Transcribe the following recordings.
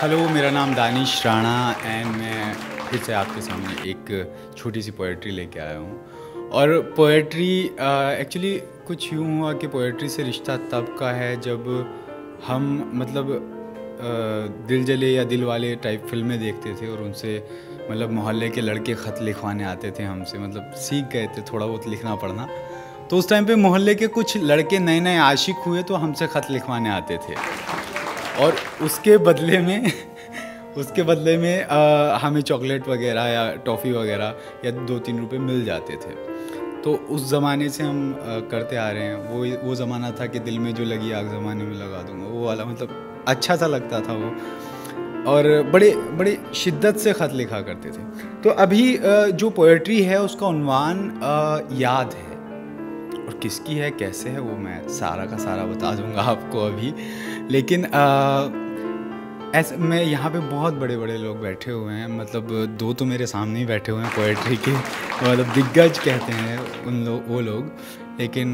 Hello मेरा नाम Danish Rana and मैं फिर से आपके सामने एक छोटी सी पोइट्री लेके आया हूँ। और पोइट्री एक्चुअली कुछ यूँ हुआ कि पोइट्री से रिश्ता तब का है जब हम मतलब आ, दिल जले या दिल वाले टाइप फ़िल्में देखते थे और उनसे मतलब मोहल्ले के लड़के ख़त लिखवाने आते थे हमसे मतलब सीख गए थे थोड़ा बहुत लिखना पढ़ना। तो उस टाइम पे मोहल्ले के कुछ लड़के नए नए आशिक हुए तो हमसे ख़त लिखवाने आते थे। और उसके बदले में उसके बदले में आ, हमें चॉकलेट वगैरह या टॉफ़ी वगैरह या दो तीन रुपए मिल जाते थे। तो उस ज़माने से हम आ, करते आ रहे हैं। वो वो ज़माना था कि दिल में जो लगी आग ज़माने में लगा दूँगा। वो वाला मतलब अच्छा सा लगता था वो। और बड़े बड़े शिद्दत से ख़त लिखा करते थे। तो अभी जो पोइट्री है उसका उनवान याद है। और किसकी है कैसे है वो मैं सारा का सारा बता दूँगा आपको अभी। लेकिन ऐसे मैं यहाँ पे बहुत बड़े बड़े लोग बैठे हुए हैं मतलब दो तो मेरे सामने ही बैठे हुए हैं पोइट्री के मतलब दिग्गज कहते हैं उन लोग वो लोग। लेकिन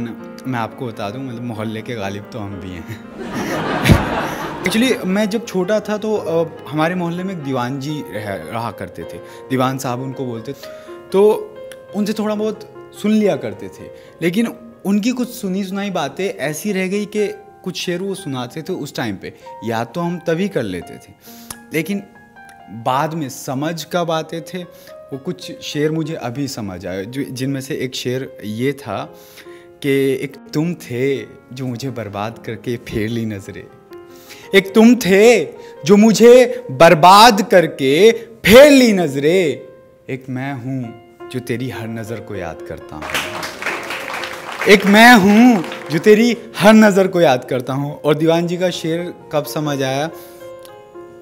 मैं आपको बता दूँ मतलब मोहल्ले के गालिब तो हम भी हैं। एक्चुअली मैं जब छोटा था तो हमारे मोहल्ले में एक दीवान जी रह, रहा करते थे। दीवान साहब उनको बोलते तो उनसे थोड़ा बहुत सुन लिया करते थे। लेकिन उनकी कुछ सुनी सुनाई बातें ऐसी रह गई कि कुछ शेर वो सुनाते थे उस टाइम पे। याद तो हम तभी कर लेते थे। लेकिन बाद में समझ कब आते थे, वो कुछ शेर मुझे अभी समझ आए जिनमें से एक शेर ये था कि एक तुम थे जो मुझे बर्बाद करके फेर ली नजरे। एक तुम थे जो मुझे बर्बाद करके फेर ली नजरे। एक मैं हूँ जो तेरी हर नज़र को याद करता हूँ। एक मैं हूँ जो तेरी हर नज़र को याद करता हूँ। और दीवान जी का शेर कब समझ आया?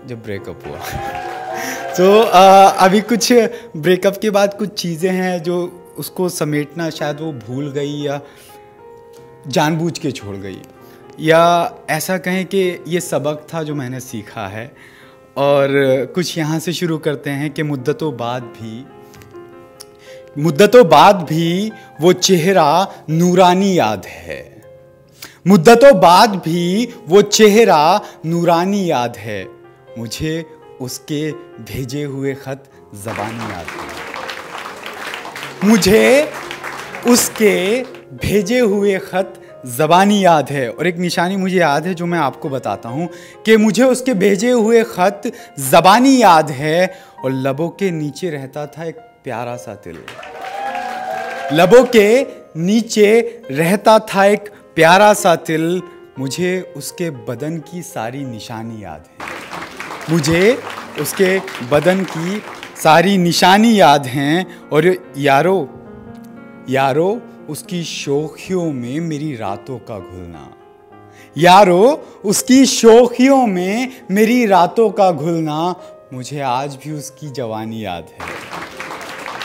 जब ब्रेकअप हुआ। तो uh, अभी कुछ ब्रेकअप के बाद कुछ चीज़ें हैं जो उसको समेटना शायद वो भूल गई या जानबूझ के छोड़ गई। या ऐसा कहें कि ये सबक था जो मैंने सीखा है। और कुछ यहाँ से शुरू करते हैं कि मुद्दतों बाद भी मुद्दतों बाद भी वो चेहरा नूरानी याद है। मुद्दतों बाद भी वो चेहरा नूरानी याद है। मुझे उसके भेजे हुए खत जबानी याद है। मुझे उसके भेजे हुए ख़त ज़बानी याद है। और एक निशानी मुझे याद है जो मैं आपको बताता हूँ कि मुझे उसके भेजे हुए ख़त ज़बानी याद है। और लबों के नीचे रहता था एक प्यारा सा तिल। लबों के नीचे रहता था एक प्यारा सा तिल। मुझे उसके बदन की सारी निशानी याद है। मुझे उसके बदन की सारी निशानी याद हैं और यारो यारो, उसकी शोखियों में मेरी रातों का घुलना। यारो, उसकी शोखियों में मेरी रातों का घुलना। मुझे आज भी उसकी जवानी याद है।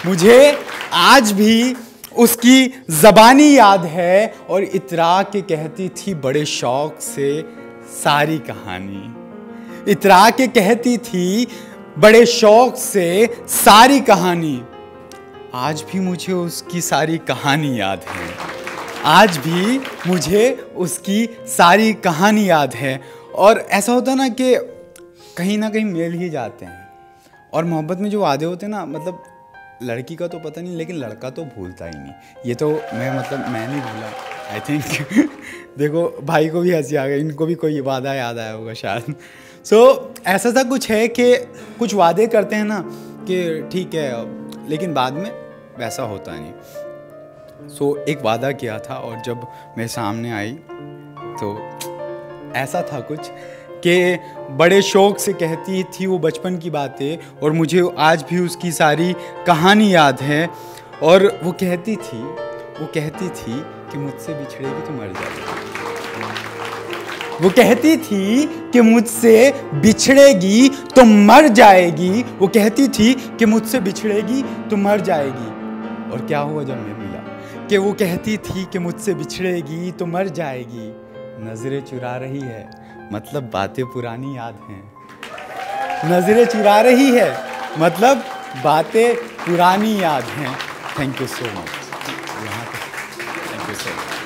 मुझे आज भी उसकी जबानी याद है और इतरा के कहती थी बड़े शौक से सारी कहानी। इतरा के कहती थी बड़े शौक से सारी कहानी। आज भी मुझे उसकी सारी कहानी याद है। आज भी मुझे उसकी सारी कहानी याद है। और ऐसा होता ना कि कहीं ना कहीं मेल ही जाते हैं। और मोहब्बत में जो वादे होते हैं ना मतलब लड़की का तो पता नहीं लेकिन लड़का तो भूलता ही नहीं। ये तो मैं मतलब मैं नहीं भूला। आई थिंक देखो भाई को भी हँसी आ गई इनको भी कोई वादा याद आया होगा शायद। सो so, ऐसा सा कुछ है कि कुछ वादे करते हैं ना कि ठीक है लेकिन बाद में वैसा होता नहीं। सो so, एक वादा किया था और जब मैं सामने आई तो ऐसा था कुछ कि बड़े शौक से कहती थी वो बचपन की बातें, और मुझे आज भी उसकी सारी कहानी याद है। और वो कहती थी, वो कहती थी कि मुझसे बिछड़ेगी तो मर जाएगी। वो कहती थी कि मुझसे बिछड़ेगी तो मर जाएगी। वो कहती थी कि मुझसे बिछड़ेगी तो मर जाएगी। और क्या हुआ जब मैं मिला? कि वो कहती थी कि मुझसे बिछड़ेगी तो मर जाएगी। नज़रें चुरा रही है। मतलब बातें पुरानी याद हैं। नज़रें चुरा रही है मतलब बातें पुरानी याद हैं। थैंक यू सो मच यहाँ थैंक यू सो मच